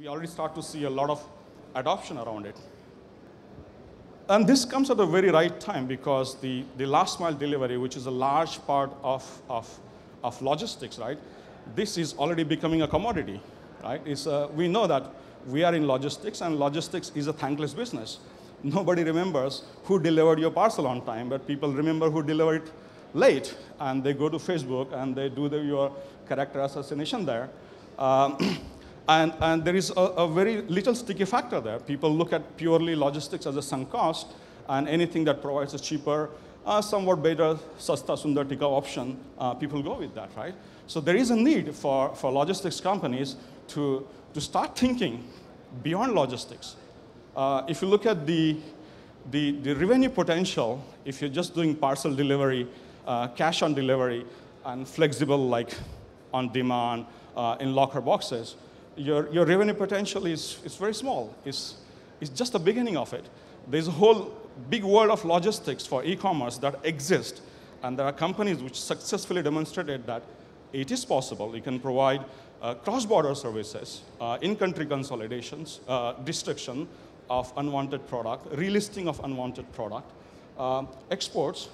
we already start to see a lot of adoption around it. And this comes at the very right time because the, the last mile delivery, which is a large part of, of, of logistics, right? This is already becoming a commodity, right? It's, uh, we know that we are in logistics, and logistics is a thankless business. Nobody remembers who delivered your parcel on time, but people remember who delivered it late, and they go to Facebook and they do the, your character assassination there. Um, and, and there is a, a, very little sticky factor there. People look at purely logistics as a sunk cost, and anything that provides a cheaper, uh, somewhat better, sasta sundar tika option, uh, people go with that, right? So there is a need for, for logistics companies to, to start thinking beyond logistics. Uh, if you look at the, the, the, revenue potential, if you're just doing parcel delivery, uh, cash on delivery, and flexible like on demand uh, in locker boxes, your, your revenue potential is, is very small. It's, it's just the beginning of it. There's a whole big world of logistics for e-commerce that exists, and there are companies which successfully demonstrated that it is possible. You can provide uh, cross-border services, uh, in-country consolidations, uh, destruction of unwanted product, relisting of unwanted product, uh, exports,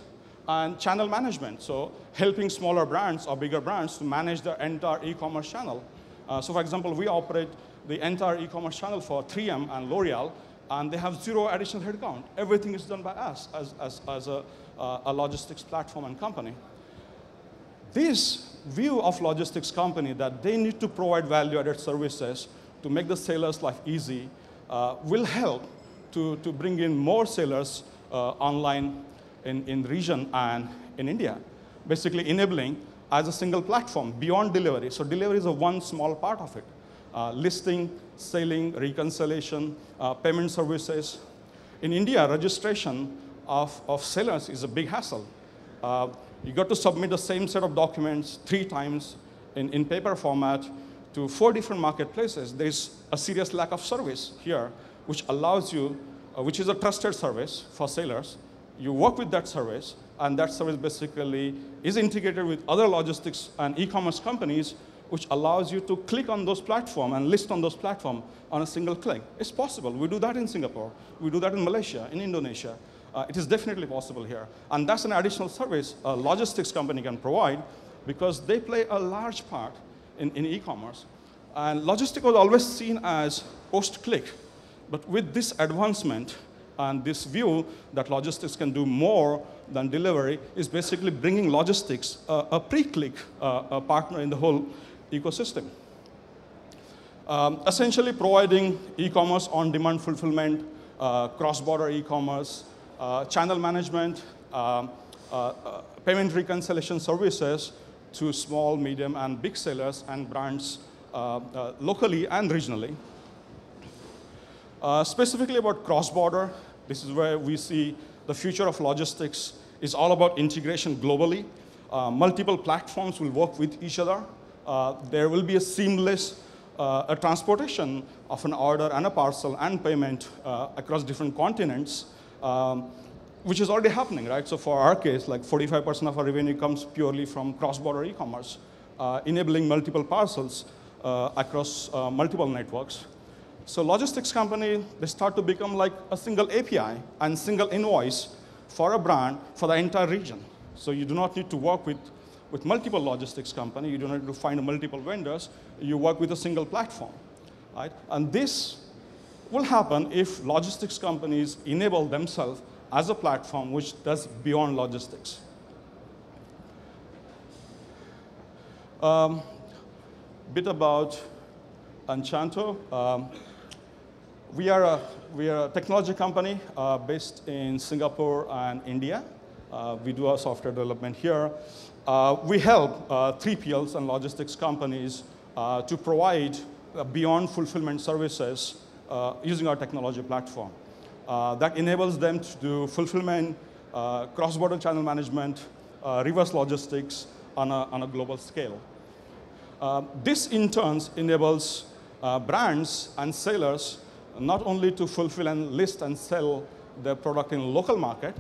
and channel management. So helping smaller brands or bigger brands to manage their entire e-commerce channel. Uh, so for example, we operate the entire e-commerce channel for 3M and L'Oreal, and they have zero additional headcount. Everything is done by us as, as, as a, uh, a logistics platform and company. This view of logistics company that they need to provide value-added services to make the seller's life easy uh, will help to, to bring in more sellers uh, online in, in region and in India, basically enabling as a single platform beyond delivery. So delivery is a one small part of it. Uh, listing, selling, reconciliation, uh, payment services. In India, registration of, of sellers is a big hassle. Uh, you got to submit the same set of documents three times in, in paper format to four different marketplaces. There's a serious lack of service here, which allows you, uh, which is a trusted service for sellers. You work with that service, and that service basically is integrated with other logistics and e-commerce companies, which allows you to click on those platforms and list on those platforms on a single click. It's possible. We do that in Singapore. We do that in Malaysia, in Indonesia. Uh, it is definitely possible here. And that's an additional service a logistics company can provide because they play a large part in, in e-commerce. And logistics was always seen as post-click. But with this advancement and this view that logistics can do more than delivery is basically bringing logistics uh, a pre-click uh, partner in the whole ecosystem. Um, essentially providing e-commerce on-demand fulfillment, uh, cross-border e-commerce, uh, channel management, um, uh, uh, payment reconciliation services to small, medium, and big sellers and brands locally and regionally. specifically about cross-border, this is where we see the future of logistics is all about integration globally. Uh, multiple platforms will work with each other. Uh, there will be a seamless uh, a transportation of an order and a parcel and payment across different continents um, which is already happening, right? So for our case, like 45% of our revenue comes purely from cross-border e-commerce, uh, enabling multiple parcels uh, across uh, multiple networks. So logistics company, they start to become like a single API and single invoice for a brand for the entire region. So you do not need to work with, with multiple logistics company. You do not need to find multiple vendors. You work with a single platform, right? And this will happen if logistics companies enable themselves as a platform which does beyond logistics. Um, bit about Anchanto. Um, we, are a, we are a technology company uh, based in Singapore and India. Uh, we do our software development here. Uh, we help 3PLs uh, and logistics companies uh, to provide uh, beyond fulfillment services using our technology platform. That enables them to do fulfillment, cross-border channel management, reverse logistics on a, on a global scale. this, in turn, enables brands and sellers not only to fulfill and list and sell their product in local market,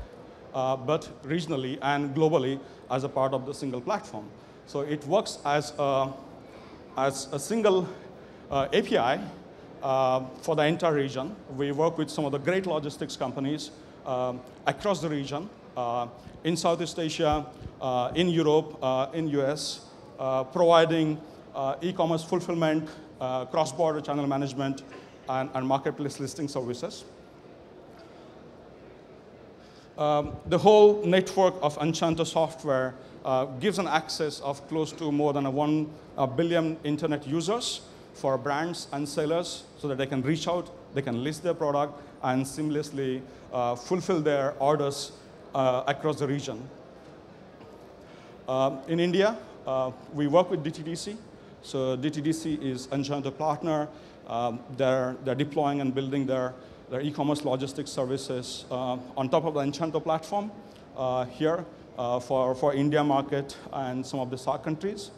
uh, but regionally and globally as a part of the single platform. So it works as a, as a single uh, API uh, for the entire region. We work with some of the great logistics companies um, across the region, uh, in Southeast Asia, uh, in Europe, uh, in US, uh, providing uh, e-commerce fulfillment, cross-border channel management, and, and marketplace listing services. Um, the whole network of Anchanto software uh, gives an access of close to more than a 1 a billion internet users for brands and sellers so that they can reach out, they can list their product, and seamlessly uh, fulfill their orders uh, across the region. Uh, in India, uh, we work with DTDC. So DTDC is Anchanto partner. Um, they're, they're deploying and building their their e-commerce logistics services uh, on top of the Anchanto platform uh, here uh, for, for India market and some of the SAARC countries.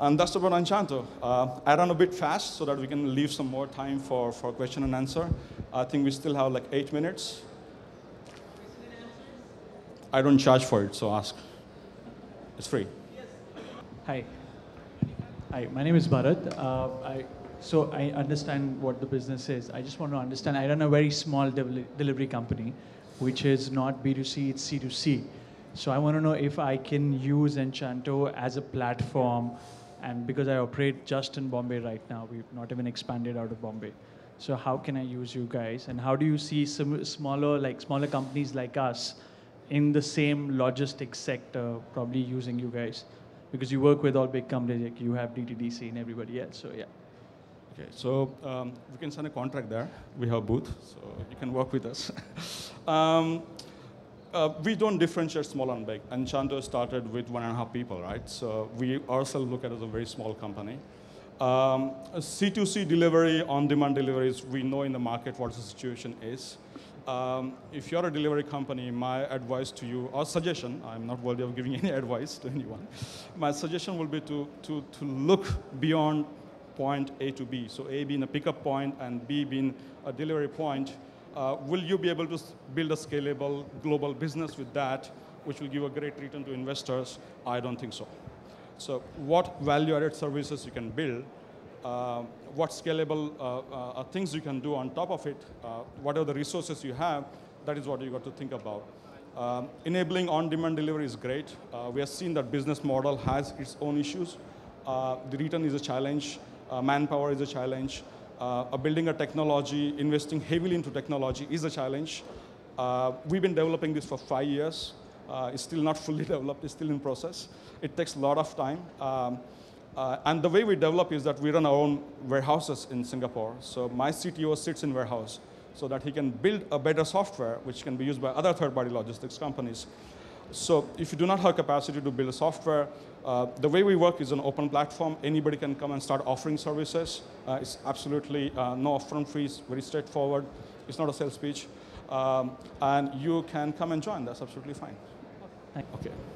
And that's about Anchanto. Uh, I run a bit fast so that we can leave some more time for, for question and answer. I think we still have like eight minutes. I don't charge for it, so ask. It's free. Hi. Hi, my name is Bharat. Uh, I so I understand what the business is. I just want to understand. I run a very small del- delivery company, which is not B2C, it's C2C. So I want to know if I can use Anchanto as a platform, and because I operate just in Bombay right now, we've not even expanded out of Bombay. So how can I use you guys, and how do you see some smaller, like smaller companies like us, in the same logistics sector, probably using you guys? Because you work with all big companies, like you have DTDC and everybody else. So yeah. Okay, so um, we can sign a contract there. We have booth, so you can work with us. um, uh, we don't differentiate small and big. Anchanto started with one and a half people, right? So we ourselves look at it as a very small company. Um, C2C delivery, on-demand deliveries, we know in the market what the situation is. Um, if you're a delivery company, my advice to you, or suggestion, I'm not worthy of giving any advice to anyone, my suggestion will be to, to, to look beyond point A to B. So A being a pickup point and B being a delivery point. Uh, will you be able to build a scalable global business with that, which will give a great return to investors? I don't think so. So what value-added services you can build, uh, what scalable uh, uh things you can do on top of it, uh, whatever the resources you have, that is what you got to think about. Um, enabling on-demand delivery is great. Uh, we have seen that business model has its own issues. the return is a challenge. Uh, manpower is a challenge. Uh, building a technology, investing heavily into technology is a challenge. Uh, we've been developing this for five years. Uh, it's still not fully developed, it's still in process. It takes a lot of time. Um, uh, and the way we develop is that we run our own warehouses in Singapore. So my CTO sits in warehouse so that he can build a better software which can be used by other third-party logistics companies. So if you do not have capacity to build a software, uh, the way we work is an open platform. Anybody can come and start offering services. Uh, it's absolutely uh, no upfront fees, very straightforward. It's not a sales pitch. Um, and you can come and join. That's absolutely fine. Okay.